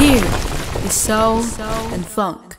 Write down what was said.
Here is soul and funk.